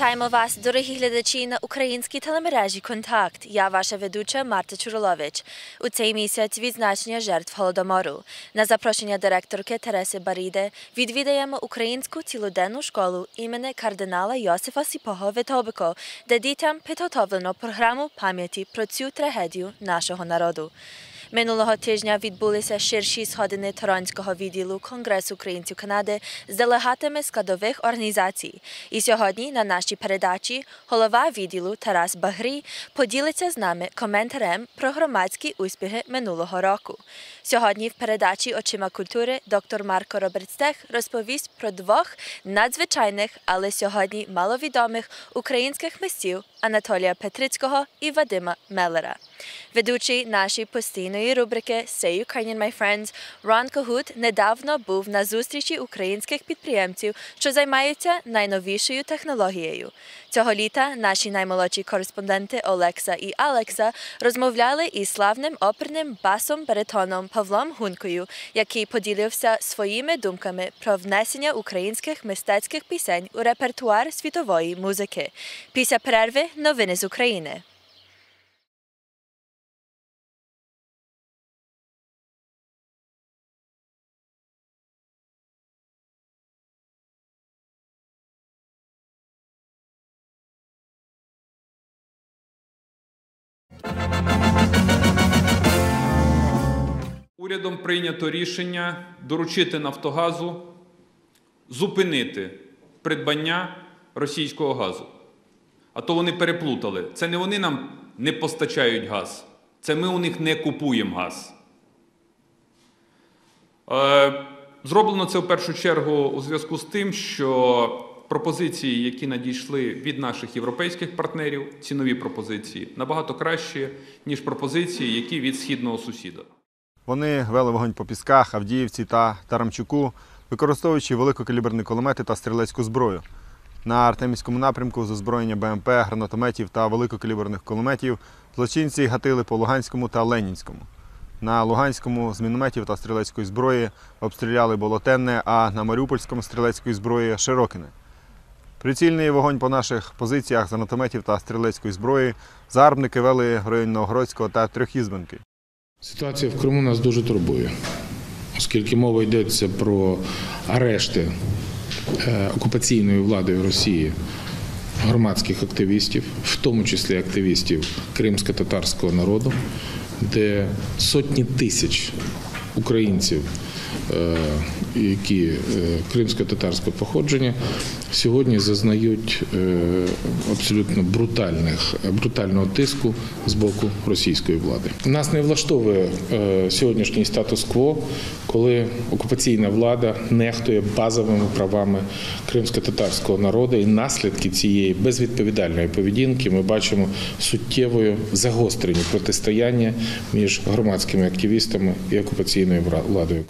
Вітаємо вас, дорогі глядачі на українській телемережі Контакт. Я ваша ведуча Марта Чуролович. У цей місяць відзначення жертв голодомору. На запрошення директорки Тереси Баріде відвідаємо українську цілоденну школу імені кардинала Йосифа Сіпого Витобико, де дітям підготовлено програму пам'яті про цю трагедію нашого народу. Минулого тижня відбулися ширші сходини Торонського відділу Конгресу українців Канади з делегатами складових організацій. І сьогодні на нашій передачі голова відділу Тарас Багрій поділиться з нами коментарем про громадські успіхи минулого року. Сьогодні в передачі Очима культури доктор Марко Робертстех розповість про двох надзвичайних, але сьогодні маловідомих українських митців Анатолія Петрицького і Вадима Мелера. Ведучий нашої постійної рубрики «Say Ukrainian, my friends» Рон Когут недавно був на зустрічі українських підприємців, що займаються найновішою технологією. Цього літа наші наймолодші кореспонденти Олекса і Алекса розмовляли із славним оперним басом баритоном Павлом Гункою, який поділився своїми думками про внесення українських мистецьких пісень у репертуар світової музики. Після перерви новини з України. Урядом прийнято рішення доручити Нафтогазу зупинити придбання російського газу. А то вони переплутали. Це не вони нам не постачають газ, це ми у них не купуємо газ. Е, Зроблено це в першу чергу у зв'язку з тим, що пропозиції, які надійшли від наших європейських партнерів, цінові пропозиції, набагато кращі, ніж пропозиції, які від східного сусіда. Вони вели вогонь по пісках, Авдіївці та Тарамчуку, використовуючи великокаліберні кулемети та стрілецьку зброю. На Артемівському напрямку з озброєння БМП, гранатометів та великокаліберних кулеметів злочинці гатили по Луганському та Ленінському. На Луганському з мінометів та стрілецької зброї обстріляли Болотенне, а на Маріупольському стрілецької зброї Широкине. Прицільний вогонь по наших позиціях з гранатометів та стрілецької зброї загарбники вели в районі Новгородського та Трьохізбенки. Ситуація в Криму нас дуже турбує, оскільки мова йдеться про арешти окупаційної окупаційною владою Росії громадських активістів, в тому числі активістів кримсько-татарського народу, де сотні тисяч українців, е, які е, кримсько-татарського походження, сьогодні зазнають е, абсолютно брутальних, брутального тиску з боку російської влади. Нас не влаштовує е, сьогоднішній статус-кво, коли окупаційна влада нехтує базовими правами кримсько-татарського народу, і наслідки цієї безвідповідальної поведінки ми бачимо суттєвою загостренню протистояння між громадськими активістами і окупаційною владою.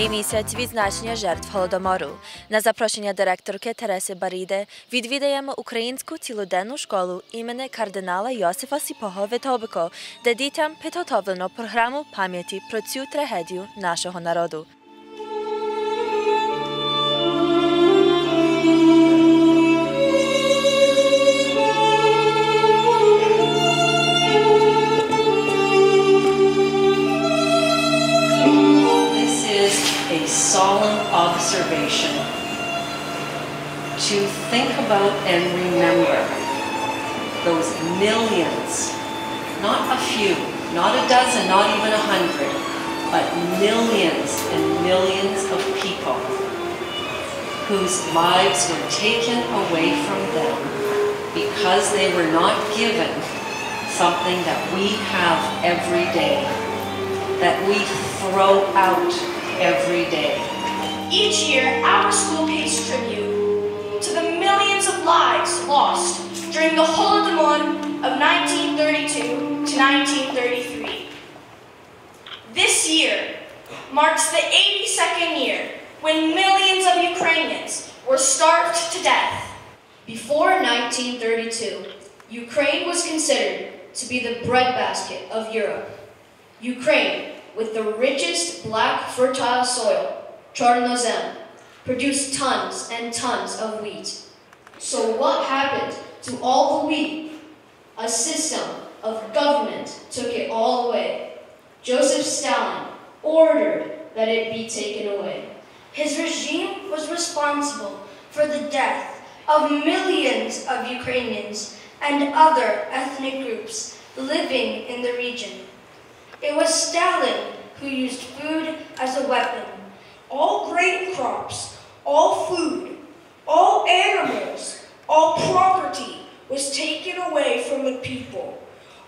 Цей місяць відзначення жертв голодомору. На запрошення директорки Тереси Баріде відвідаємо українську цілоденну школу імені кардинала Йосифа Сіпого Витобико, де дітям підготовлено програму пам'яті про цю трагедію нашого народу. Lives were taken away from them because they were not given something that we have every day that we throw out every day. Each year, our school pays tribute to the millions of lives lost during the Holodomor of 1932 to 1933. This year, marks the 82nd year when millions of Ukrainians were starved to death. Before 1932, Ukraine was considered to be the breadbasket of Europe. Ukraine, with the richest black fertile soil, Chornozem, produced tons and tons of wheat. So what happened to all the wheat? A system of government took it all away. Joseph Stalin ordered that it be taken away. His regime was responsible for the death of millions of Ukrainians and other ethnic groups living in the region. It was Stalin who used food as a weapon. All grain crops, all food, all animals, all property was taken away from the people.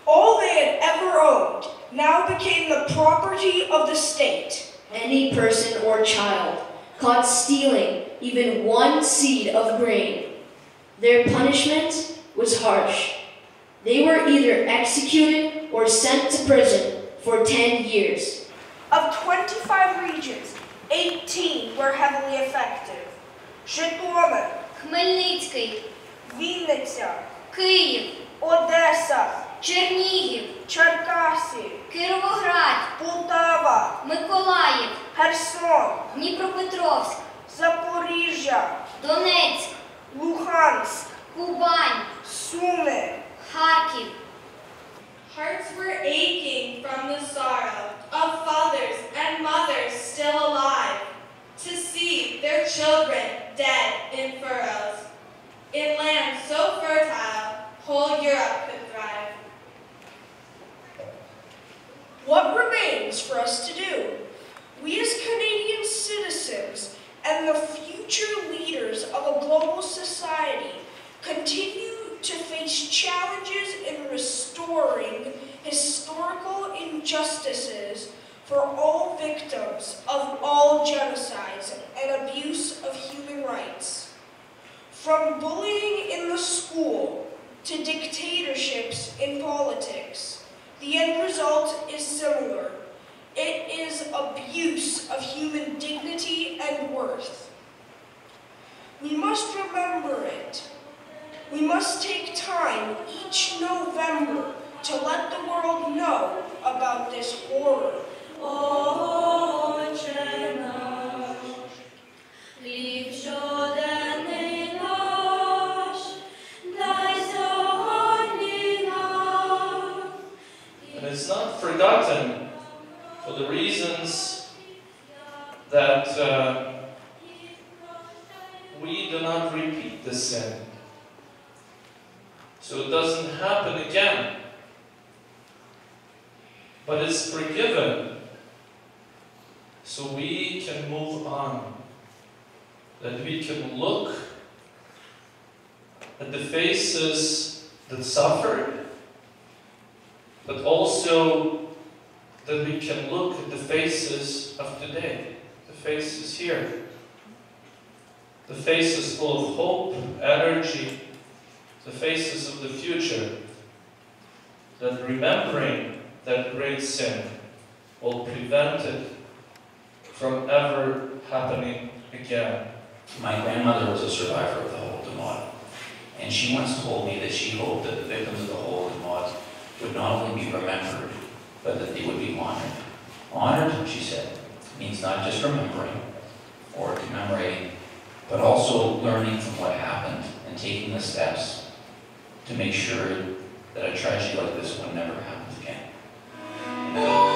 All they had ever owned now became the property of the state. Any person or child caught stealing even one seed of grain, their punishment was harsh. They were either executed or sent to prison for 10 years. Of 25 regions, 18 were heavily affected. Житомир, Хмельницький, Вінниця, Київ, Одеса, Чернігів, Черкаси, Кіровоград, Полтава, Миколаїв, Херсон, Дніпропетровськ, Запоріжжя, Донецьк, Луганськ, Кубань, Суми. Харків. Hearts were aching from the sorrow of fathers and mothers still alive to see their children dead in furrows. In land so fertile, whole Europe could What remains for us to do? We as Canadian citizens and the future leaders of a global society continue to face challenges in restoring historical injustices for all victims of all genocides and abuse of human rights. From bullying in the school to dictatorships in politics, the end result is similar. It is abuse of human dignity and worth. We must remember it. We must take time each November to let the world know about this horror. Oh, Jenna. Forgotten for the reasons that uh, we do not repeat the sin. So it doesn't happen again. But it's forgiven so we can move on. That we can look at the faces that suffered but also that we can look at the faces of today, the faces here, the faces full of hope, energy, the faces of the future, that remembering that great sin will prevent it from ever happening again. My grandmother was a survivor of the Holodomor, and she once told me that she hoped that the victims of the Holodomor would not only be remembered, but that they would be honored. Honored, she said, means not just remembering or commemorating, but also learning from what happened and taking the steps to make sure that a tragedy like this one never happens again.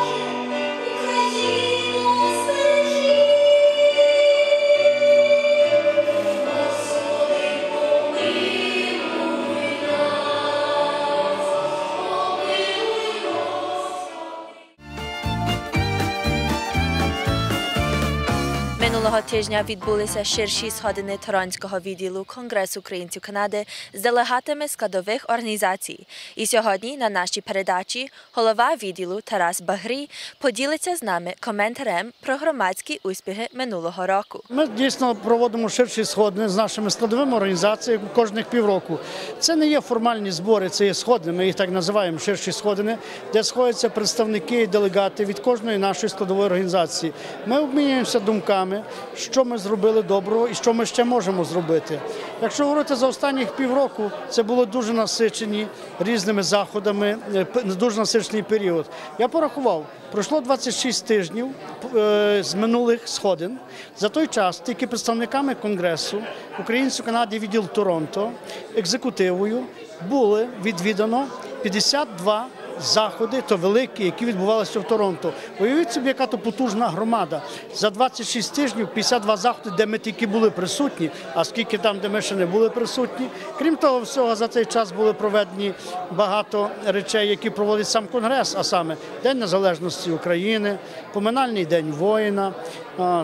Тижня відбулися ширші сходини Торонського відділу Конгресу українців Канади з делегатами складових організацій. І сьогодні на нашій передачі голова відділу Тарас Багрій поділиться з нами коментарем про громадські успіхи минулого року. Ми дійсно проводимо ширші сходини з нашими складовими організаціями кожних півроку. Це не є формальні збори, це є сходини. Ми їх так називаємо ширші сходини, де сходяться представники і делегати від кожної нашої складової організації. Ми обмінюємося думками, що ми зробили доброго і що ми ще можемо зробити. Якщо говорити за останніх півроку, це було дуже насичені різними заходами, е, дуже насичений період. Я порахував, пройшло 26 тижнів е, з минулих сходин. За той час тільки представниками Конгресу, Української Канади відділ Торонто, екзекутивою були відвідано 52 заходи, то великі, які відбувалися в Торонто. Уявіть собі, яка то потужна громада. За 26 тижнів 52 заходи, де ми тільки були присутні, а скільки там, де ми ще не були присутні. Крім того всього, за цей час були проведені багато речей, які проводить сам Конгрес, а саме День Незалежності України, поминальний день воїна.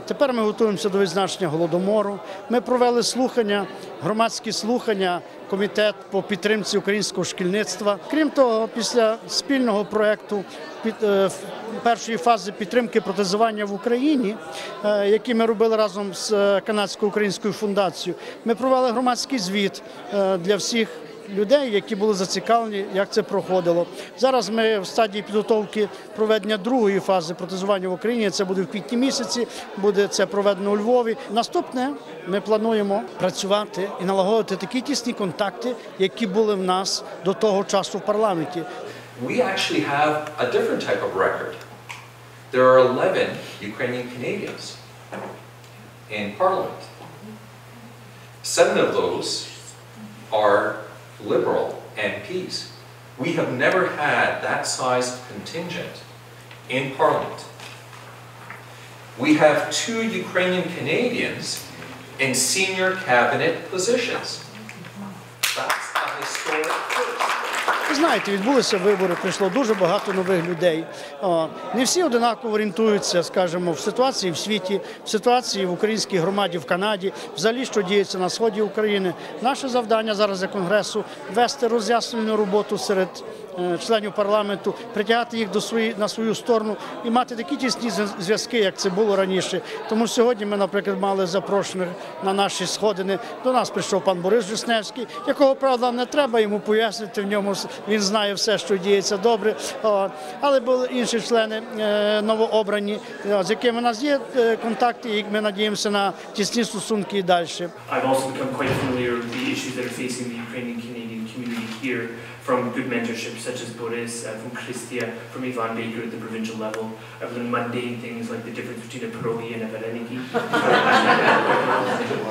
Тепер ми готуємося до відзначення голодомору. Ми провели слухання, громадські слухання. Комітет по підтримці українського шкільництва. Крім того, після спільного проекту під е, першої фази підтримки протезування в Україні, е, який ми робили разом з е, канадсько-українською фундацією, ми провели громадський звіт для всіх. Людей, які були зацікавлені, як це проходило. Зараз ми в стадії підготовки проведення другої фази протезування в Україні. Це буде в квітні місяці, буде це проведено у Львові. Наступне ми плануємо працювати і налагодити такі тісні контакти, які були в нас до того часу в парламенті. we actually have a different type of record. There are 11 Ukrainian Canadians in Parliament. Seven of those are Liberal MPs. We have never had that sized contingent in Parliament. We have two Ukrainian Canadians in senior cabinet positions. That's a historic. Знаєте, відбулися вибори, прийшло дуже багато нових людей. Не всі одинаково орієнтуються, скажімо, в ситуації в світі, в ситуації в українській громаді в Канаді, взагалі, що діється на сході України. Наше завдання зараз як конгресу вести роз'яснювальну роботу серед членів парламенту, притягати їх до свої на свою сторону і мати такі тісні зв'язки, як це було раніше. Тому сьогодні ми, наприклад, мали запрошених на наші сходини. До нас прийшов пан Борис Жусневський, якого правда не треба йому пояснити. В ньому він знає все, що діється добре. Але були інші члени е, новообрані, е, з якими у нас є е, контакти, і ми надіємося на тісні стосунки і далі. I've also become quite familiar with the issues that are facing the Ukrainian Canadian community here from good mentorship such as Boris, uh, from Christia, from Ivan Baker at the provincial level. I've learned mundane things like the difference between a pierogi and a vareniki.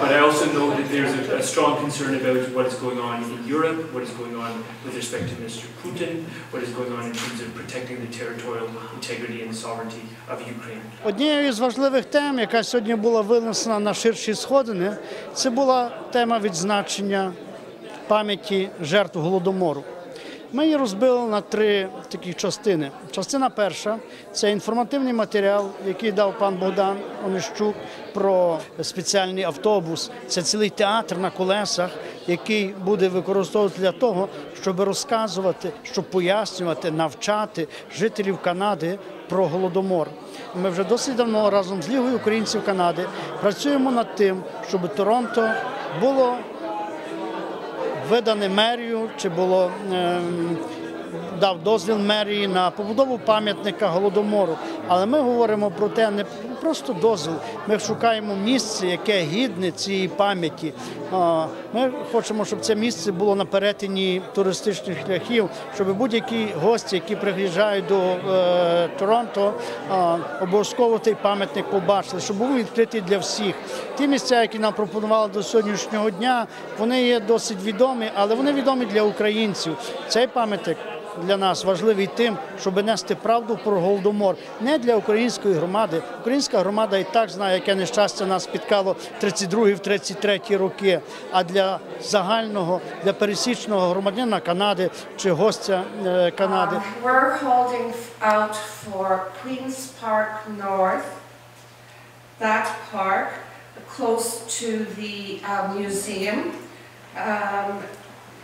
but I also know that there's a, a strong concern about what is going on in Europe, what is going on with respect to Mr. Putin, what is going on in terms of protecting the territorial integrity and sovereignty of Ukraine. Однією з важливих тем, яка сьогодні була винесена на ширші сходини, це була тема відзначення пам'яті жертв голодомору. Ми її розбили на три такі частини. Частина перша це інформативний матеріал, який дав пан Богдан Онищук про спеціальний автобус. Це цілий театр на колесах, який буде використовувати для того, щоб розказувати, щоб пояснювати, навчати жителів Канади про голодомор. Ми вже досить давно разом з Лігою українців Канади працюємо над тим, щоб Торонто було видане мерію, чи було ем, дав дозвіл мерії на побудову пам'ятника голодомору. Але ми говоримо про те, не просто дозвіл. Ми шукаємо місце, яке гідне цієї пам'яті. Ми хочемо, щоб це місце було на перетині туристичних шляхів, щоб будь-які гості, які приїжджають до е, Торонто, обов'язково цей пам'ятник побачили, щоб був відкритий для всіх. Ті місця, які нам пропонували до сьогоднішнього дня, вони є досить відомі, але вони відомі для українців. Цей пам'ятник для нас важливий тим, щоб нести правду про голодомор не для української громади. Українська громада і так знає, яке нещастя нас спіткало в 32-33 роки. А для загального, для пересічного громадянина Канади чи гостя е, Канади. Um, we're holding out for Queen's Park North, that park close to the uh, museum um,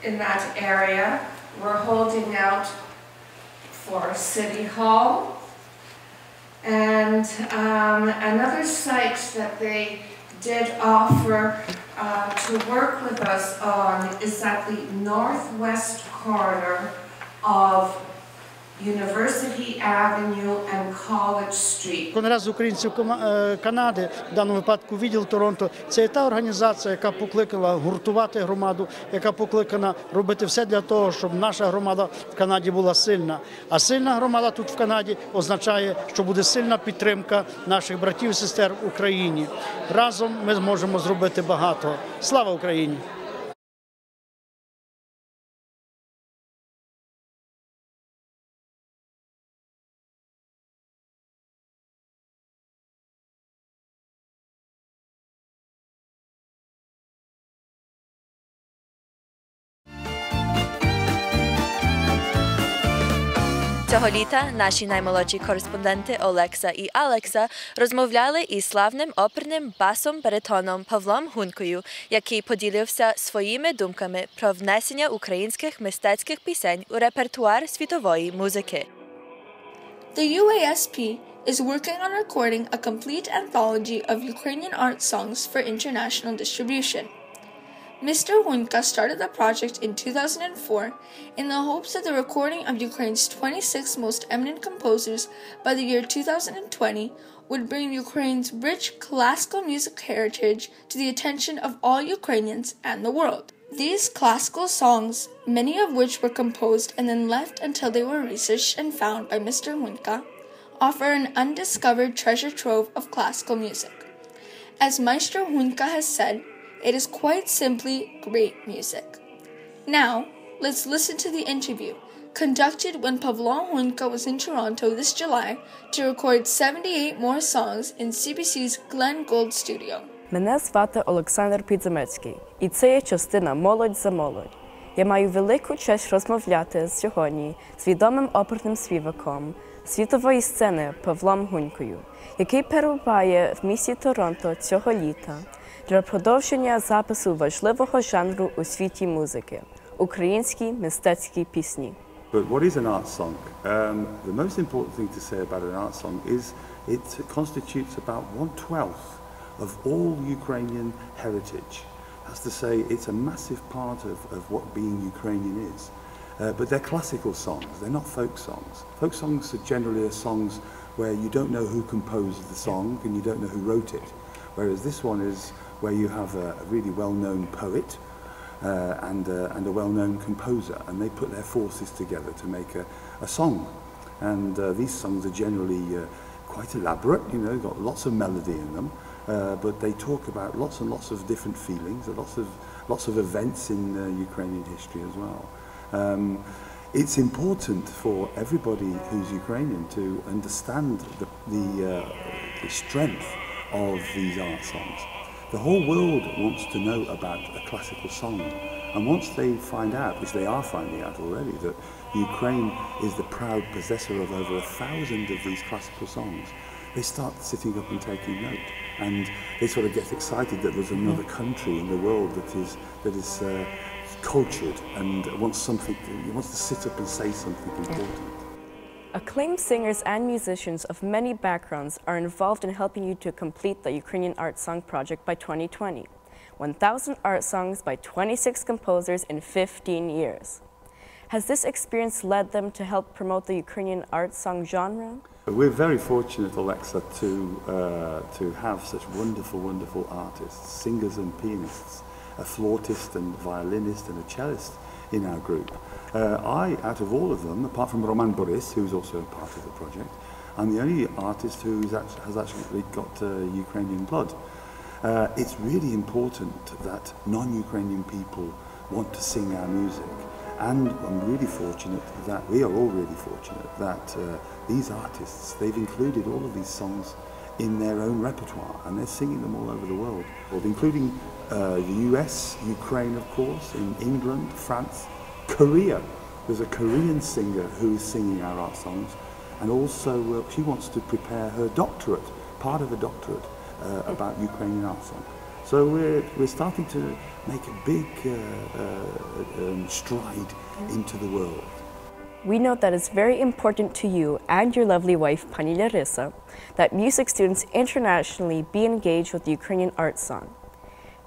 in that area. We're holding out for City Hall. And um, another site that they did offer uh, to work with us on is at the northwest corner of University Avenue and College Street. Конгрес українців е, Канади, в даному випадку відділ Торонто, це та організація, яка покликала гуртувати громаду, яка покликана робити все для того, щоб наша громада в Канаді була сильна. А сильна громада тут в Канаді означає, що буде сильна підтримка наших братів і сестер в Україні. Разом ми зможемо зробити багато. Слава Україні! Цього літа наші наймолодші кореспонденти Олекса і Алекса розмовляли із славним оперним басом-баритоном Павлом Гункою, який поділився своїми думками про внесення українських мистецьких пісень у репертуар світової музики. The UASP is working on recording a complete anthology of Ukrainian art songs for international distribution. Mr. Hunka started the project in 2004 in the hopes that the recording of Ukraine's 26 most eminent composers by the year 2020 would bring Ukraine's rich classical music heritage to the attention of all Ukrainians and the world. These classical songs, many of which were composed and then left until they were researched and found by Mr. Hunka, offer an undiscovered treasure trove of classical music. As Maestro Hunka has said, it is quite simply great music. Now, let's listen to the interview conducted when Pavlon Hunka was in Toronto this July to record 78 more songs in CBC's Glen Gold studio. Мене звати Олександр Підземецький, і це є частина Молодь за молодь. Я маю велику честь розмовляти сьогодні з відомим оперним співаком світової сцени Павлом Гунькою, який перебуває в місті Торонто цього літа для продовження запису важливого жанру у світі музики українські мистецькі пісні. But what is an art song? Um, the most important thing to say about an art song is it constitutes about one twelfth of all Ukrainian heritage. That's to say, it's a massive part of, of what being Ukrainian is. Uh, but they're classical songs, they're not folk songs. Folk songs are generally are songs where you don't know who composed the song and you don't know who wrote it. Whereas this one is where you have a, really well known poet uh, and, uh, and a well known composer, and they put their forces together to make a, a song. And uh, these songs are generally uh, quite elaborate, you know, got lots of melody in them, uh, but they talk about lots and lots of different feelings, lots of, lots of events in uh, Ukrainian history as well. Um, it's important for everybody who's Ukrainian to understand the, the, uh, the strength of these art songs. The whole world wants to know about a classical song. And once they find out, which they are finding out already, that Ukraine is the proud possessor of over a thousand of these classical songs, they start sitting up and taking note. And they sort of get excited that there's another country in the world that is, that is uh, cultured and wants something, wants to sit up and say something important. Acclaimed singers and musicians of many backgrounds are involved in helping you to complete the Ukrainian Art Song Project by 2020. 1,000 art songs by 26 composers in 15 years. Has this experience led them to help promote the Ukrainian art song genre? We're very fortunate, Alexa, to, uh, to have such wonderful, wonderful artists, singers and pianists, a flautist and violinist and a cellist in our group. Uh, I, out of all of them, apart from Roman Boris, who's also a part of the project, I'm the only artist who has actually got uh, Ukrainian blood. Uh, it's really important that non-Ukrainian people want to sing our music. And I'm really fortunate that, we are all really fortunate that uh, these artists, they've included all of these songs in their own repertoire and they're singing them all over the world, including uh, the US, Ukraine of course, in England, France, Korea. There's a Korean singer who is singing our art songs and also uh, she wants to prepare her doctorate, part of a doctorate, uh, about Ukrainian art song. So we're, we're starting to make a big uh, uh, um, stride into the world. We know that it's very important to you and your lovely wife, Pani Larissa, that music students internationally be engaged with the Ukrainian art song.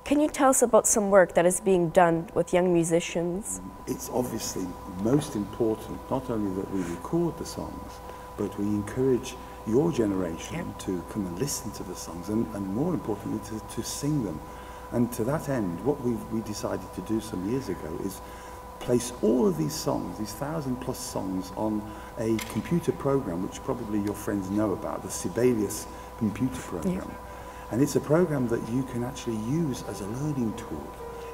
Can you tell us about some work that is being done with young musicians? It's obviously most important not only that we record the songs, but we encourage your generation to come and listen to the songs and, and more importantly to, to sing them. And to that end, what we we decided to do some years ago is place all of these songs, these thousand plus songs, on a computer program, which probably your friends know about, the Sibelius computer program. And it's a program that you can actually use as a learning tool.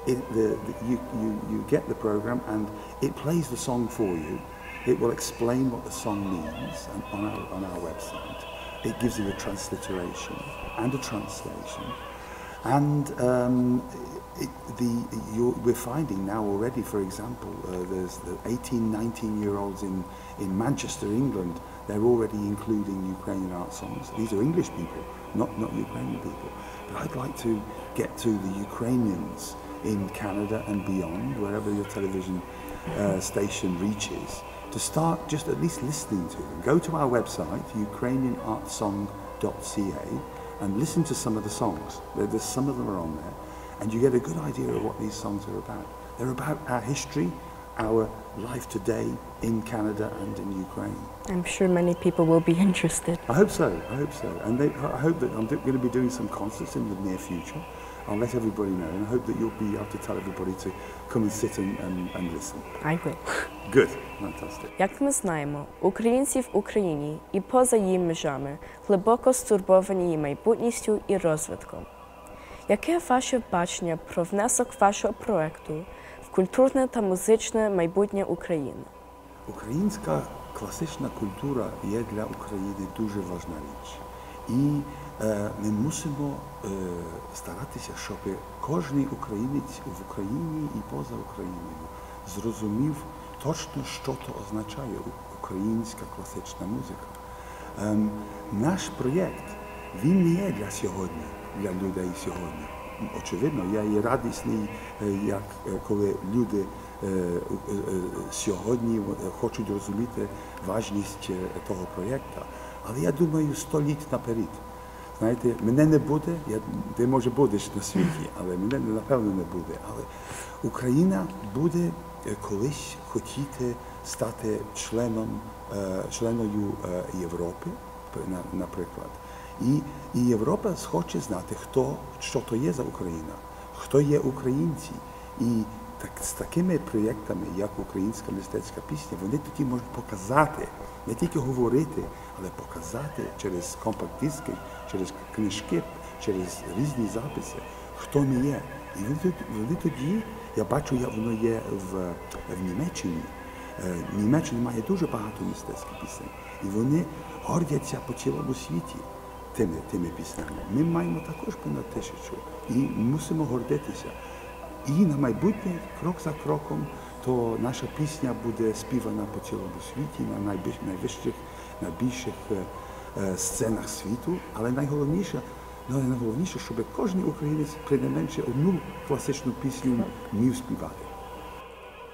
It, the, the, you, you, you get the program and it plays the song for you. It will explain what the song means and on, our, on our website. It gives you a transliteration and a translation. And um, it, the, we're finding now already, for example, uh, there's the 18, 19 year olds in, in Manchester, England, they're already including Ukrainian art songs. These are English people, not, not Ukrainian people. But I'd like to get to the Ukrainians in Canada and beyond, wherever your television uh, station reaches, to start just at least listening to them. Go to our website, ukrainianartsong.ca, and listen to some of the songs. There, there's some of them are on there, and you get a good idea of what these songs are about. They're about our history, our life today in Canada and in Ukraine. I'm sure many people will be interested. I hope so. I hope so. And they, I hope that I'm going to be doing some concerts in the near future. I'll let everybody know, and I hope that you'll be able to tell everybody to come and sit and, and, and listen. I will. Good. Fantastic. Як ми знаємо, українці в Україні і поза її межами глибоко стурбовані її майбутністю і розвитком. Яке ваше бачення про внесок вашого проекту культурне та музичне майбутнє України? Українська класична культура є для України дуже важна річ. І е, ми мусимо е, старатися, щоб кожен українець в Україні і поза Україною зрозумів точно, що то означає українська класична музика. Ем, наш проєкт він не є для сьогодні, для людей сьогодні. Очевидно, я є радісний, е, як е, коли люди е, сьогодні хочуть розуміти важність того проєкту. Але я думаю, 100 літ наперед. Знаєте, мене не буде, я, ти може будеш на світі, але мене напевно не буде. Але Україна буде колись хотіти стати членом, членою Європи, на- наприклад. І, і Європа хоче знати, хто, що то є за Україна, хто є українці. І так, з такими проєктами, як українська мистецька пісня, вони тоді можуть показати, не тільки говорити, але показати через компакт-диски, через книжки, через різні записи, хто ми є. І вони, вони тоді, я бачу, як воно є в, в Німеччині. Е, Німеччина має дуже багато мистецьких пісень. І вони гордяться по цілому світі тими, тими піснями. Ми маємо також понад тисячу і мусимо гордитися. І на майбутнє, крок за кроком, то наша пісня буде співана по цілому світі на найвищих, найбільших е, е, сценах світу. Але найголовніше, ну, найголовніше, щоб кожен українець принайменше одну класичну пісню міг співати.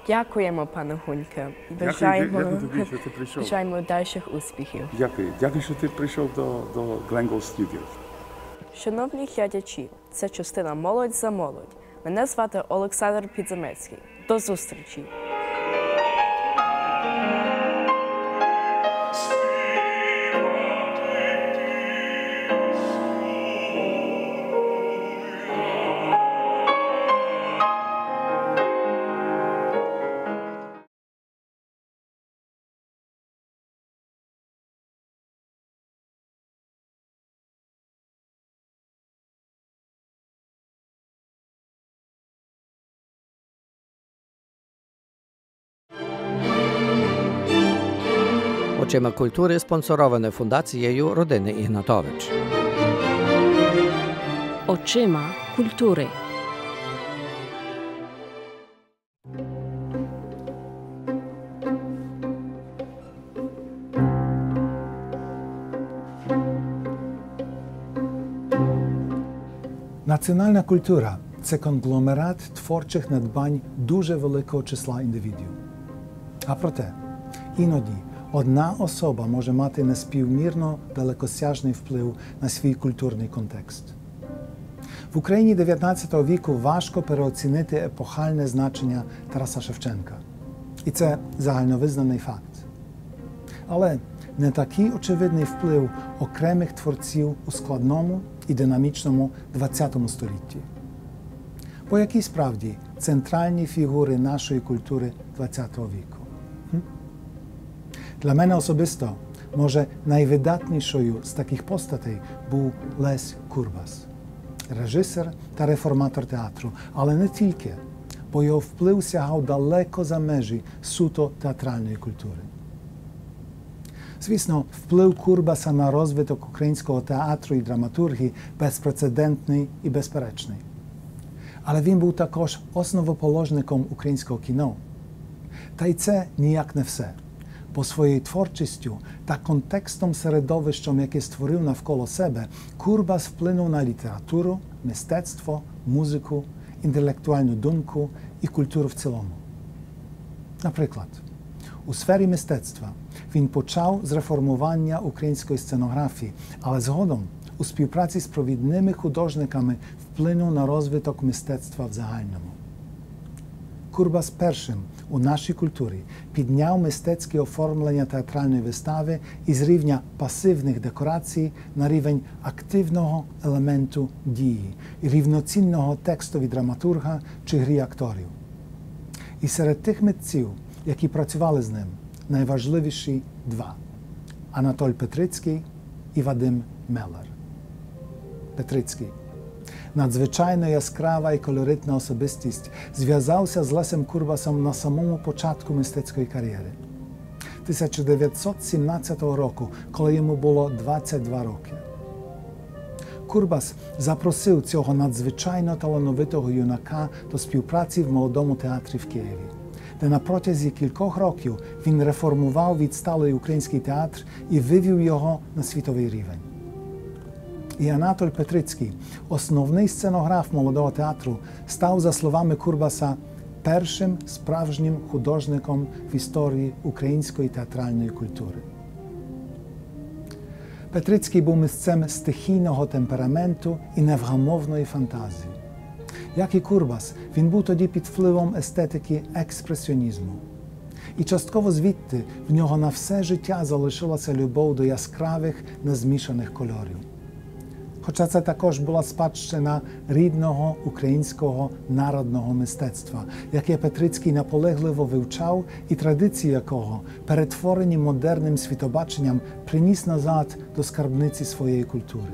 Дякуємо, пане Гуньке. Бажаємо, дякую тобі, що ти прийшов. бажаємо дальших успіхів. Дякую. Дякую, що ти прийшов до, до Glengold Studios. Шановні глядачі, це частина Молодь за молодь. Мене звати Олександр Підземецький. До зустрічі! Очима культури спонсороване фундацією родини Ігнатович. Очима культури. Національна культура це конгломерат творчих надбань дуже великого числа індивідів. А проте, іноді одна особа може мати неспівмірно далекосяжний вплив на свій культурний контекст. В Україні 19 віку важко переоцінити епохальне значення Тараса Шевченка. І це загальновизнаний факт. Але не такий очевидний вплив окремих творців у складному і динамічному ХХ столітті. Бо які справді центральні фігури нашої культури ХХ віку? Для мене особисто, може, найвидатнішою з таких постатей був Лесь Курбас, режисер та реформатор театру, але не тільки, бо його вплив сягав далеко за межі суто театральної культури. Звісно, вплив Курбаса на розвиток українського театру і драматургії безпрецедентний і безперечний. Але він був також основоположником українського кіно. Та й це ніяк не все. Бо своєю творчістю та контекстом середовищем, яке створив навколо себе, Курбас вплинув на літературу, мистецтво, музику, інтелектуальну думку і культуру в цілому. Наприклад, у сфері мистецтва він почав з реформування української сценографії, але згодом у співпраці з провідними художниками вплинув на розвиток мистецтва в загальному. Курбас першим у нашій культурі підняв мистецьке оформлення театральної вистави із рівня пасивних декорацій на рівень активного елементу дії рівноцінного текстові драматурга чи грі акторів. І серед тих митців, які працювали з ним, найважливіші два Анатоль Петрицький і Вадим Мелер. Петрицький надзвичайно яскрава і колоритна особистість, зв'язався з Лесем Курбасом на самому початку мистецької кар'єри. 1917 року, коли йому було 22 роки. Курбас запросив цього надзвичайно талановитого юнака до співпраці в молодому театрі в Києві, де на протязі кількох років він реформував відсталий український театр і вивів його на світовий рівень. І Анатоль Петрицький, основний сценограф молодого театру, став, за словами Курбаса, першим справжнім художником в історії української театральної культури. Петрицький був місцем стихійного темпераменту і невгамовної фантазії. Як і Курбас, він був тоді під впливом естетики експресіонізму. І частково звідти в нього на все життя залишилася любов до яскравих, незмішаних кольорів. Хоча це також була спадщина рідного українського народного мистецтва, яке Петрицький наполегливо вивчав, і традиції якого, перетворені модерним світобаченням, приніс назад до скарбниці своєї культури.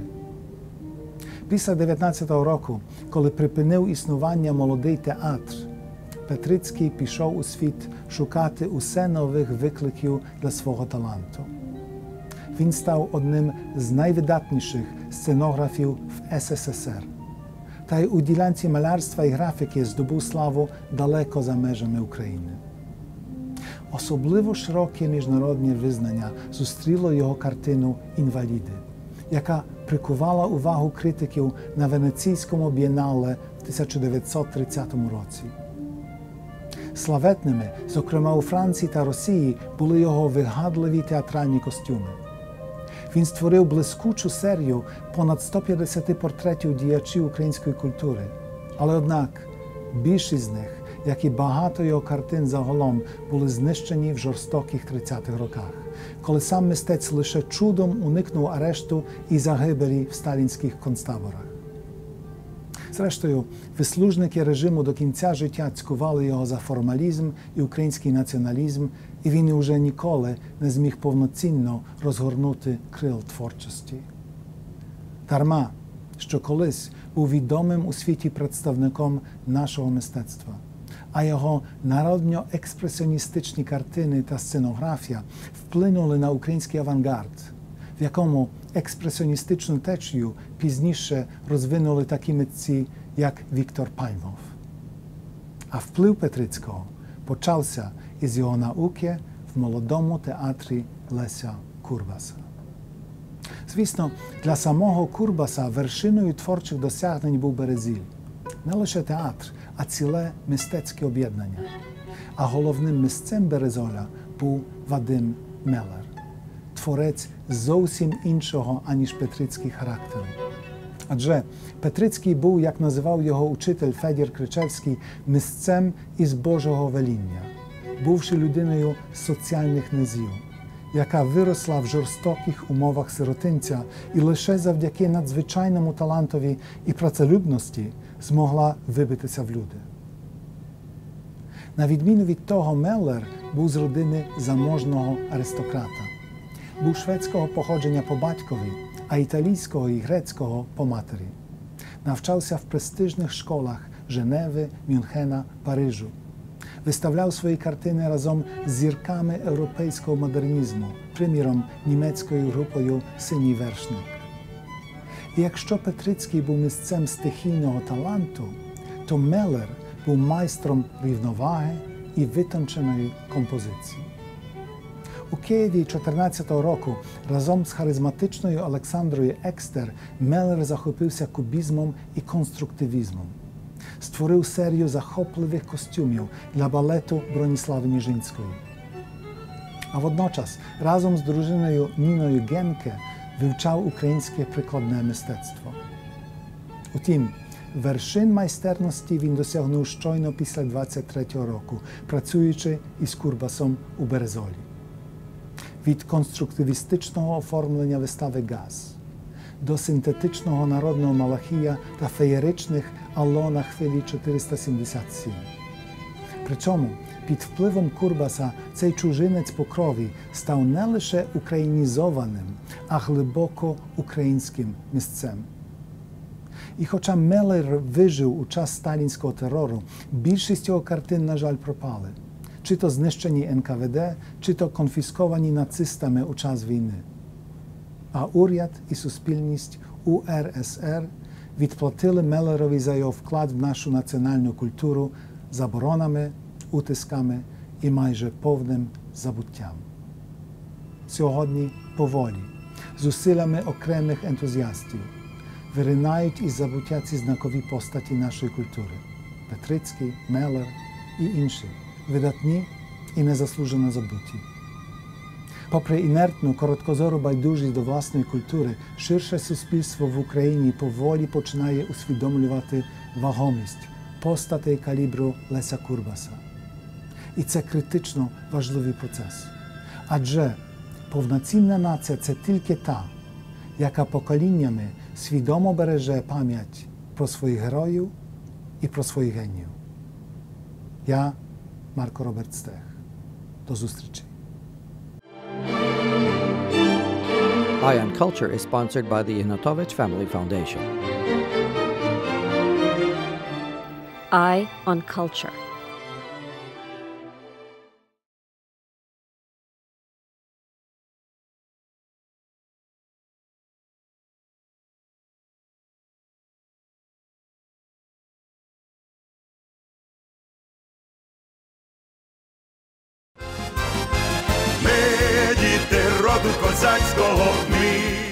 Після 19-го року, коли припинив існування молодий театр, Петрицький пішов у світ шукати усе нових викликів для свого таланту. Він став одним з найвидатніших сценографів в СССР. Та й у ділянці малярства і графіки здобув славу далеко за межами України. Особливо широке міжнародне визнання зустріло його картину Інваліди, яка прикувала увагу критиків на Венеційському бієнале в 1930 році. Славетними, зокрема у Франції та Росії, були його вигадливі театральні костюми. Він створив блискучу серію понад 150 портретів діячів української культури. Але однак більшість з них, як і багато його картин загалом, були знищені в жорстоких 30-х роках, коли сам мистець лише чудом уникнув арешту і загибелі в сталінських концтаборах. Зрештою, вислужники режиму до кінця життя цькували його за формалізм і український націоналізм, і він уже ніколи не зміг повноцінно розгорнути крил творчості. Дарма, що колись був відомим у світі представником нашого мистецтва, а його народньо-експресіоністичні картини та сценографія вплинули на український авангард, в якому експресіоністичну течію пізніше розвинули такі митці, як Віктор Пальмов. А вплив Петрицького почався із його науки в молодому театрі Леся Курбаса. Звісно, для самого Курбаса вершиною творчих досягнень був Березіль. Не лише театр, а ціле мистецьке об'єднання. А головним місцем Березоля був Вадим Мелер, творець зовсім іншого, аніж Петрицький характеру. Адже Петрицький був, як називав його учитель Федір Кричевський, місцем із Божого веління, бувши людиною соціальних низів, яка виросла в жорстоких умовах сиротинця і лише завдяки надзвичайному талантові і працелюбності змогла вибитися в люди. На відміну від того, Меллер був з родини заможного аристократа, був шведського походження по батькові, а італійського і грецького по матері. Навчався в престижних школах Женеви, Мюнхена, Парижу. Виставляв свої картини разом з зірками європейського модернізму, приміром німецькою групою Синій вершник. І якщо Петрицький був місцем стихійного таланту, то Мелер був майстром рівноваги і витонченої композиції. У Києві 14-го року разом з харизматичною Олександрою Екстер Мелер захопився кубізмом і конструктивізмом. Створив серію захопливих костюмів для балету Броніслави Ніжинської. А водночас разом з дружиною Ніною Генке вивчав українське прикладне мистецтво. Утім, вершин майстерності він досягнув щойно після 23-го року, працюючи із Курбасом у Березолі. Від конструктивістичного оформлення вистави Газ до синтетичного народного Малахія та феєричних Алло на хвилі 477. Причому під впливом Курбаса цей чужинець по крові став не лише українізованим, а глибоко українським місцем. І хоча Мелер вижив у час сталінського терору, більшість його картин, на жаль, пропали. Чи то знищені НКВД, чи то конфісковані нацистами у час війни. А уряд і суспільність УРСР відплатили Мелерові за його вклад в нашу національну культуру заборонами, утисками і майже повним забуттям. Сьогодні поволі, зусиллями окремих ентузіастів, виринають із забуття ці знакові постаті нашої культури Петрицький, Мелер і інші, видатні і незаслужено забуті. Попри інертну, короткозору байдужість до власної культури, ширше суспільство в Україні поволі починає усвідомлювати вагомість постатей калібру Леся Курбаса. І це критично важливий процес. Адже повноцінна нація це тільки та, яка поколіннями свідомо береже пам'ять про своїх героїв і про своїх геніїв. Я Марко Роберт Стех. До зустрічі. Eye on Culture is sponsored by the Ignatovich Family Foundation. Eye on Culture.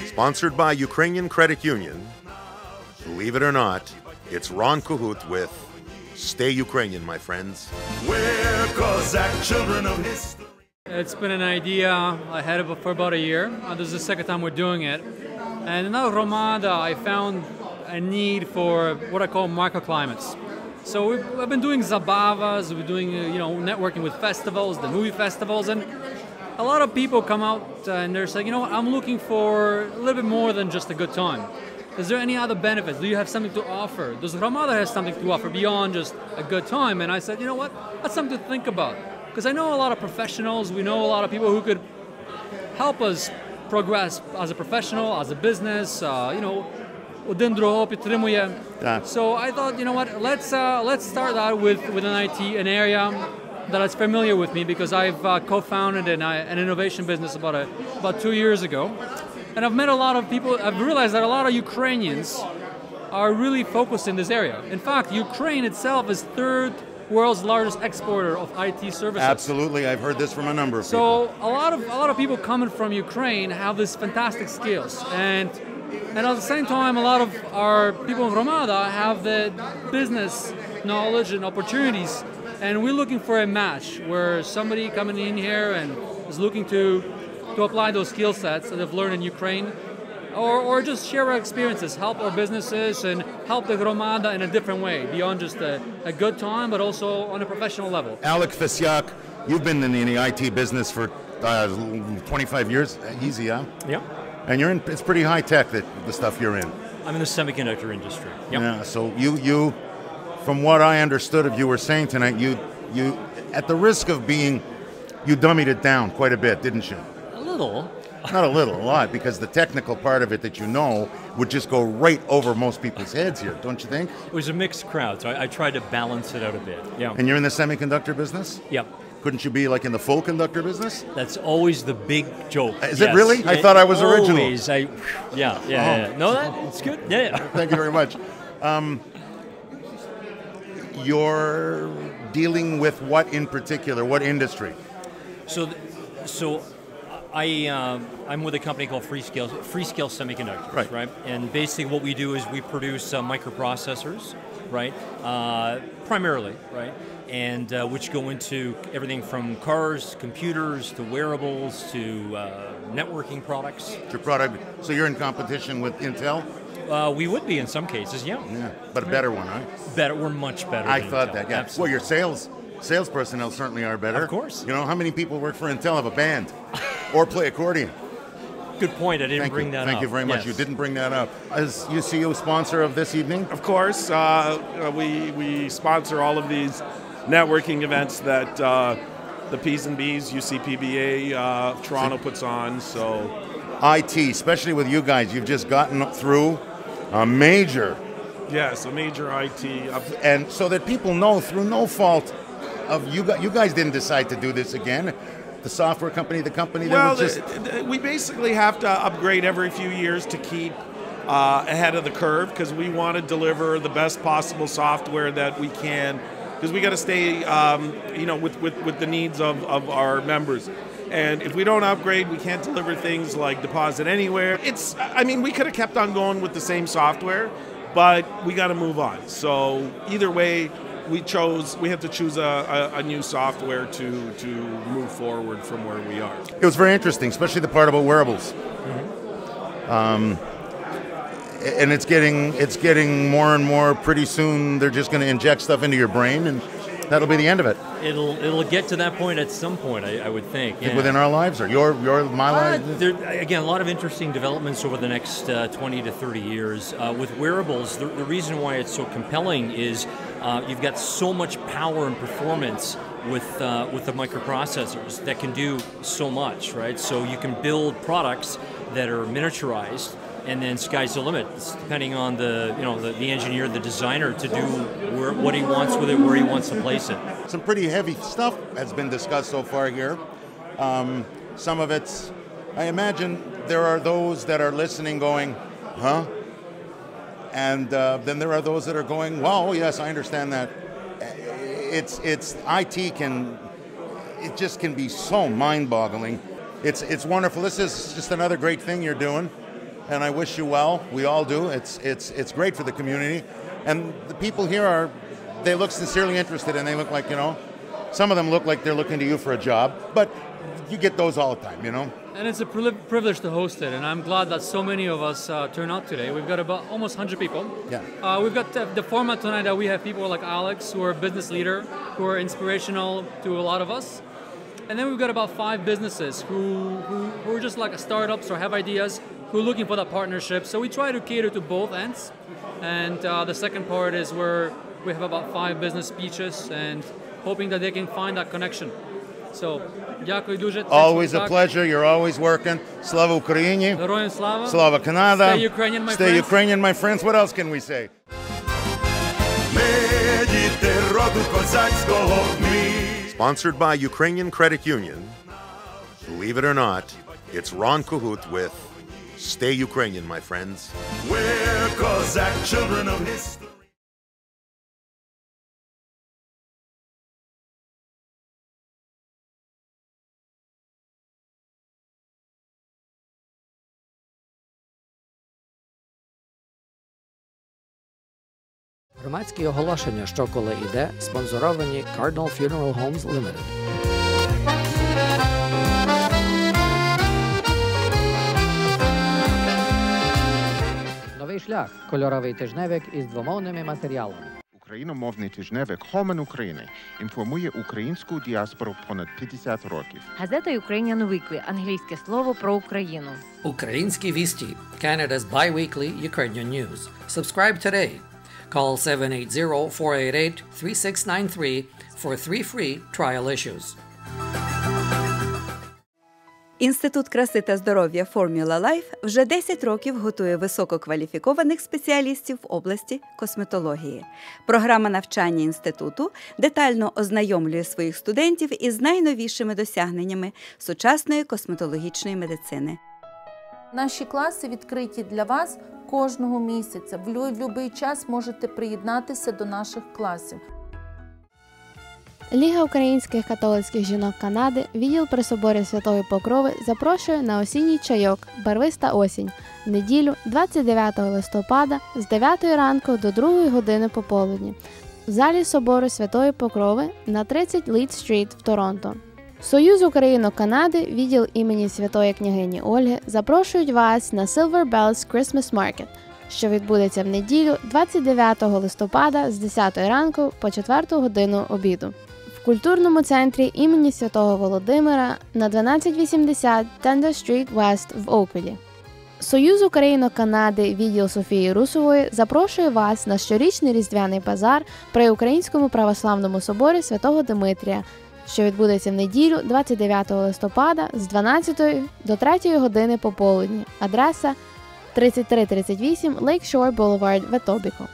Sponsored by Ukrainian Credit Union. Believe it or not, it's Ron Kahut with Stay Ukrainian, my friends. We're Cossack children of history. It's been an idea I had it for about a year. Uh, this is the second time we're doing it. And in our Romada, I found a need for what I call microclimates. So we've, I've been doing zabavas, we've been doing, uh, you know, networking with festivals, the movie festivals, and a lot of people come out uh, and they're saying, you know what, I'm looking for a little bit more than just a good time. Is there any other benefits? Do you have something to offer? Does Ramada have something to offer beyond just a good time? And I said, you know what, that's something to think about. Because I know a lot of professionals, we know a lot of people who could help us progress as a professional, as a business, uh, you know, один другого підтримує. Так. So I thought, you know what, let's uh, let's start out with with an IT, an area that is familiar with me because I've uh, co-founded an, uh, an innovation business about a, about two years ago, and I've met a lot of people. I've realized that a lot of Ukrainians are really focused in this area. In fact, Ukraine itself is third world's largest exporter of IT services. Absolutely, I've heard this from a number of people. So a lot of a lot of people coming from Ukraine have these fantastic skills, and and at the same time, a lot of our people in Romada have the business knowledge and opportunities, and we're looking for a match where somebody coming in here and is looking to to apply those skill sets that they've learned in Ukraine. Or, or just share our experiences, help our businesses, and help the Gromada in a different way, beyond just a, a good time, but also on a professional level. Alec Fisyak, you've been in the, in the IT business for uh, 25 years. Easy, huh? Yep. And you're in. It's pretty high tech that the stuff you're in. I'm in the semiconductor industry. Yep. Yeah. So you you, from what I understood of you were saying tonight, you you at the risk of being, you dummied it down quite a bit, didn't you? A little. Not a little, a lot, because the technical part of it that you know would just go right over most people's heads here, don't you think? It was a mixed crowd, so I, I tried to balance it out a bit. Yeah. And you're in the semiconductor business? Yep. Couldn't you be like in the full conductor business? That's always the big joke. Is it really? I thought I was original. Always. I, yeah, yeah, yeah, yeah. No, that, it's good. Yeah, yeah. Thank you very much. Um, you're dealing with what in particular? What industry? So, so I uh, I'm with a company called Freescale Freescale Semiconductors, Right. right? And basically, what we do is we produce uh, microprocessors, right? Uh, primarily, right? And uh, which go into everything from cars, computers, to wearables, to uh, networking products. Your product. So you're in competition with Intel? Uh, we would be in some cases, yeah. Yeah, but a better one, huh? Better. We're much better. I than thought Intel, that. Yeah. Absolutely. Well, your sales sales personnel certainly are better. Of course. You know how many people work for Intel have a band or play accordion? Good point. I didn't Thank bring you. that Thank up. you very much. Yes. You didn't bring that up. Is UCU sponsor of this evening? Of course, uh, uh, we we sponsor all of these networking events that uh, the P's and B's, UCPBA, uh, Toronto puts on. So, IT, especially with you guys, you've just gotten through a major, yes, a major IT. And so that people know through no fault of you. guys- You guys didn't decide to do this again. The software company, the company that well, was just. we basically have to upgrade every few years to keep uh, ahead of the curve because we want to deliver the best possible software that we can because we got to stay, um, you know, with, with, with the needs of, of our members. And if we don't upgrade, we can't deliver things like deposit anywhere. It's, I mean, we could have kept on going with the same software, but we got to move on. So either way, we chose, we have to choose a, a, a new software to, to move forward from where we are. It was very interesting, especially the part about wearables. Um, and it's getting it's getting more and more. Pretty soon, they're just going to inject stuff into your brain, and that'll be the end of it It'll it'll get to that point at some point, I, I would think. yeah. within our lives, or your your my Uh, life. there, again, a lot of interesting developments over the next uh, 20 to 30 years. Uh, with wearables, the, the reason why it's so compelling is uh, you've got so much power and performance with uh, with the microprocessors that can do so much, right? So you can build products that are miniaturized, and then sky's the limit. It's depending on the you know the, the engineer, the designer, to do where, what he wants with it, where he wants to place it. Some pretty heavy stuff has been discussed so far here. Um, some of it's, I imagine, there are those that are listening, going, "Huh." And uh, then there are those that are going, "Well, yes, I understand that." It's it's IT can it just can be so mind-boggling. It's it's wonderful. This is just another great thing you're doing, and I wish you well. We all do. It's it's it's great for the community, and the people here are they look sincerely interested, and they look like you know, some of them look like they're looking to you for a job, but you get those all the time, you know. And it's a privilege to host it, and I'm glad that so many of us uh, turn out today. We've got about almost 100 people. Yeah. Uh, we've got the, the format tonight that we have people like Alex, who are a business leader, who are inspirational to a lot of us. And then we've got about five businesses who, who, who are just like a startups or have ideas, who are looking for that partnership. So we try to cater to both ends. And uh, the second part is where we have about five business speeches and hoping that they can find that connection. So, дякую дуже. Thanks Always for a talk. pleasure. You're always working. Slava Ukraini. Героям слава. Slava Canada. Stay Ukrainian, my Stay friends. Ukrainian, my friends. What else can we say? Ми діти роду козацького ми. Sponsored by Ukrainian Credit Union. Believe it or not, it's Ron Kahut with Stay Ukrainian, my friends. We're Cossack children of history. Громадські оголошення, що коли йде, спонсоровані Cardinal Funeral Homes Limited. Новий шлях кольоровий тижневик із двомовними матеріалами. Україномовний тижневик Хомен України інформує українську діаспору понад 50 років. Газета Ukrainian Weekly – англійське слово про Україну. Українські вісті Canada's bi-weekly Ukrainian news. Subscribe today. Call 780-488-3693 for three free trial issues. Інститут краси та здоров'я Formula Life вже 10 років готує висококваліфікованих спеціалістів в області косметології. Програма навчання інституту детально ознайомлює своїх студентів із найновішими досягненнями сучасної косметологічної медицини. Наші класи відкриті для вас кожного місяця. В будь-який час можете приєднатися до наших класів. Ліга українських католицьких жінок Канади, відділ при соборі Святої Покрови запрошує на осінній чайок Барвиста осінь в неділю 29 листопада з 9 ранку до 2 години пополудні в залі собору Святої Покрови на 30 Лід Стріт в Торонто. Союз Українок Канади, відділ імені Святої княгині Ольги, запрошують вас на Silver Bells Christmas Market, що відбудеться в неділю 29 листопада з 10 ранку по 4 годину обіду культурному центрі імені Святого Володимира на 1280 Tender Street West в Опелі. Союз Українок Канади, відділ Софії Русової запрошує вас на щорічний різдвяний базар при Українському православному соборі Святого Димитрія, що відбудеться в неділю 29 листопада з 12 до 3 години пополудні. Адреса 3338 Lakeshore Boulevard в Етобіко.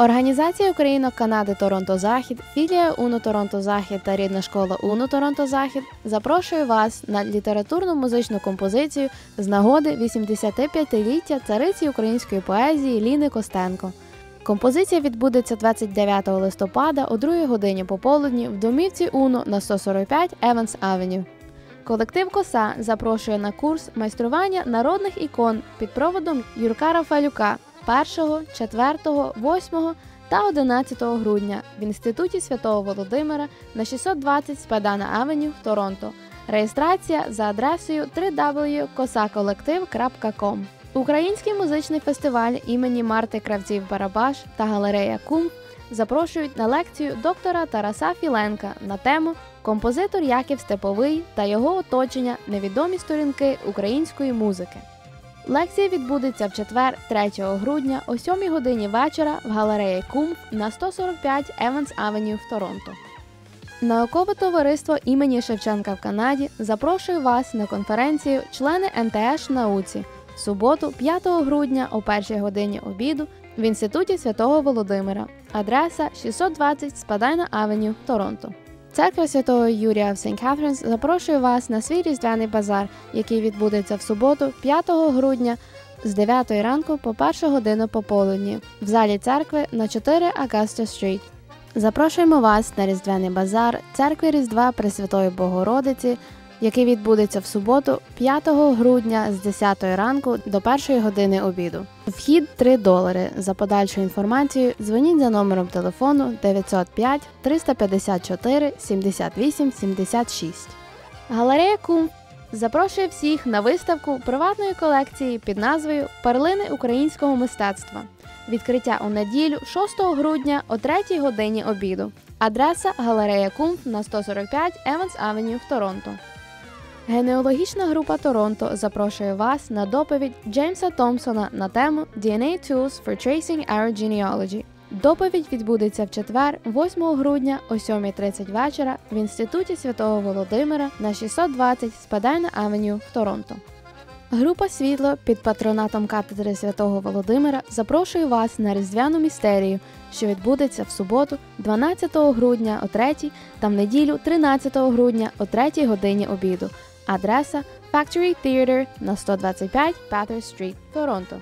Організація Українок Канади Торонто Захід, філія УНО Торонто Захід та рідна школа УНО Торонто Захід запрошує вас на літературну музичну композицію з нагоди 85-ліття цариці української поезії Ліни Костенко. Композиція відбудеться 29 листопада о 2 годині пополудні в домівці УНО на 145 Еванс Авеню. Колектив Коса запрошує на курс майстрування народних ікон під проводом Юрка Рафалюка 1, 4, 8 та 11 грудня в Інституті Святого Володимира на 620 Спадана Авеню в Торонто. Реєстрація за адресою www.kosakolektiv.com Український музичний фестиваль імені Марти Кравців Барабаш та галерея Кум запрошують на лекцію доктора Тараса Філенка на тему Композитор Яків Степовий та його оточення невідомі сторінки української музики. Лекція відбудеться в четвер, 3 грудня о 7 годині вечора в галереї Кумф на 145 Еванс Авеню в Торонто. Наукове товариство імені Шевченка в Канаді запрошує вас на конференцію Члени НТШ науці в суботу, 5 грудня о 1 годині обіду в Інституті Святого Володимира. Адреса 620 Спадайна Авеню, Торонто. Церква Святого Юрія в St. Catharines запрошує вас на свій різдвяний базар, який відбудеться в суботу, 5 грудня з 9 ранку по 1 годину пополудні в залі церкви на 4 Augusta Street. Запрошуємо вас на різдвяний базар церкви Різдва Пресвятої Богородиці, який відбудеться в суботу, 5 грудня з 10 ранку до 1 години обіду. Вхід 3 долари. За подальшою інформацією дзвоніть за номером телефону 905 354 78 76. Галерея Кумф запрошує всіх на виставку приватної колекції під назвою Перлини українського мистецтва. Відкриття у неділю 6 грудня о 3 годині обіду. Адреса Галерея Кумф на 145 Еванс Авеню в Торонто. Генеалогічна група Торонто запрошує вас на доповідь Джеймса Томпсона на тему DNA Tools for Tracing Our Genealogy. Доповідь відбудеться в четвер, 8 грудня о 7.30 вечора в Інституті Святого Володимира на 620 Спадайна Авеню в Торонто. Група Світло під патронатом катедри Святого Володимира запрошує вас на різдвяну містерію, що відбудеться в суботу, 12 грудня о 3 та в неділю 13 грудня о 3 годині обіду. Адреса Factory Theatre на 125 Pathurst Street, Торонто.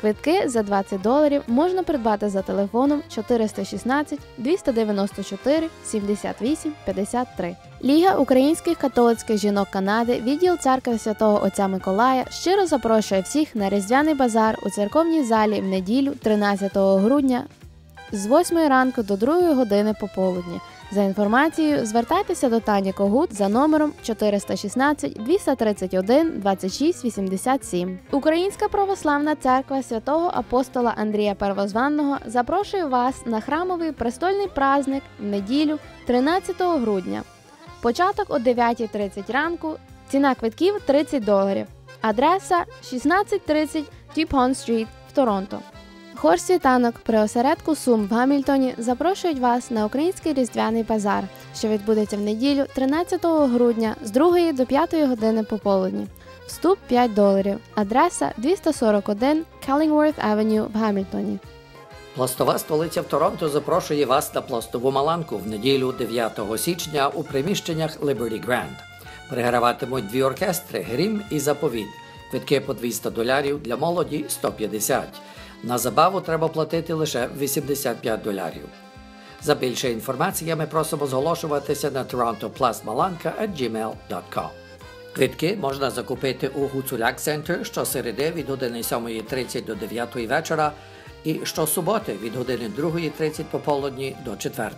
Квитки за 20 доларів можна придбати за телефоном 416 294 78 53. Ліга українських католицьких жінок Канади, відділ церкви святого Отця Миколая щиро запрошує всіх на різдвяний базар у церковній залі в неділю 13 грудня з 8 ранку до 2 години пополудні. За інформацією, звертайтеся до Тані Когут за номером 416 231 26 87. Українська православна церква святого апостола Андрія Первозванного запрошує вас на храмовий престольний праздник в неділю 13 грудня. Початок о 9.30 ранку. Ціна квитків 30 доларів. Адреса 1630 Дюпон Стріт в Торонто. Хор світанок при осередку СУМ в Гамільтоні запрошують вас на український різдвяний базар, що відбудеться в неділю 13 грудня з 2 до 5 години пополудні. Вступ 5 доларів. Адреса 241 Кенілворт Авеню в Гамільтоні. Пластова столиця в Торонто запрошує вас на пластову маланку в неділю 9 січня у приміщеннях Liberty Grand. Приграватимуть дві оркестри Грім і Заповіт. Квитки по 200 долярів для молоді 150. На забаву треба платити лише 85 долярів. За більше інформації ми просимо зголошуватися на torontoplusmalanka.gmail.com. Квитки можна закупити у Гуцуляк Центр щосереди від години 7.30 до 9 вечора і щосуботи від години 2.30 пополудні до 4.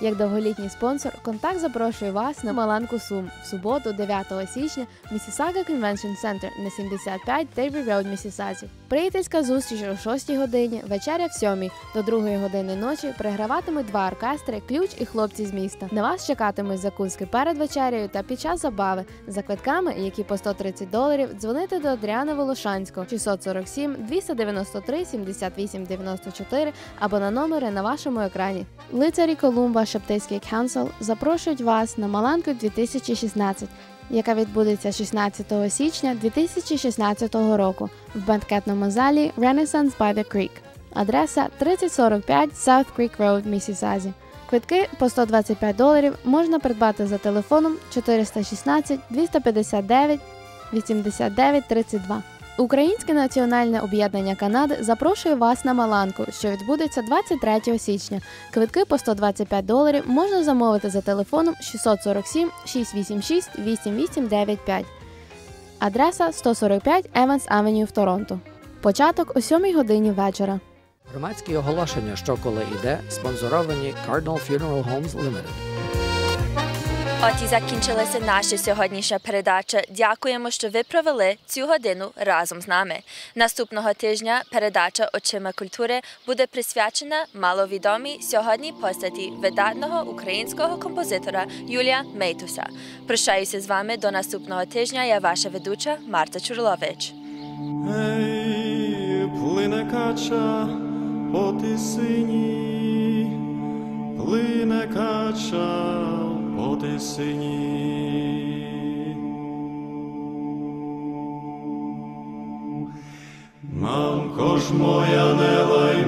Як довголітній спонсор, контакт запрошує вас на Маланку Сум в суботу, 9 січня, в Mississauga Center на 75 Davy Road, Місісазі. Приятельська зустріч о 6 годині, вечеря в 7 до 2 години ночі приграватимуть два оркестри, ключ і хлопці з міста. На вас чекатимуть закуски перед вечерею та під час забави. За квитками, які по 130 доларів, дзвонити до Адріана Волошанського 647 293 78 94 або на номери на вашому екрані. Лицарі Колумба Шептицький Council запрошують вас на Маланку 2016, яка відбудеться 16 січня 2016 року в банкетному залі Renaissance by the Creek. Адреса 3045 South Creek Road, Місісазі. Квитки по 125 доларів можна придбати за телефоном 416 259 89 32. Українське національне об'єднання Канади запрошує вас на Маланку, що відбудеться 23 січня. Квитки по 125 доларів можна замовити за телефоном 647 686 8895. Адреса 145 Evans Avenue в Торонто. Початок о 7 годині вечора. Громадські оголошення, що коли йде, спонсоровані Cardinal Funeral Homes Limited. От і закінчилася наша сьогоднішня передача. Дякуємо, що ви провели цю годину разом з нами. Наступного тижня передача Очима культури буде присвячена маловідомій сьогодні постаті видатного українського композитора Юлія Мейтуса. Прощаюся з вами до наступного тижня. Я ваша ведуча Марта Чурлович. Ей, плине кача по тисині, плине кача по сині. Мамко ж моя не лай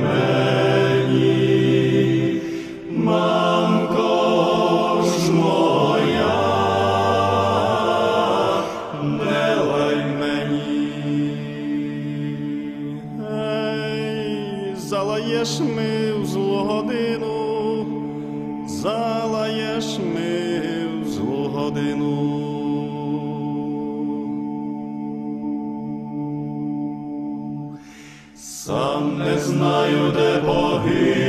знаю, де погиб.